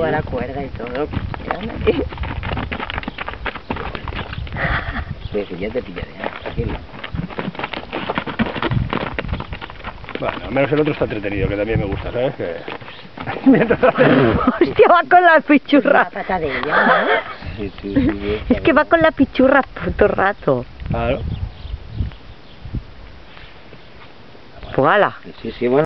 la cuerda y todo. Sí, ya te pillaré, tranquilo. Bueno, al menos el otro está entretenido, que también me gusta, ¿sabes? Que... Hostia, va con la pichurra. La patadilla, ¿no? Sí, sí, sí, Es que va con la pichurra todo el rato. Claro. Pues ala. Sí, sí, bueno.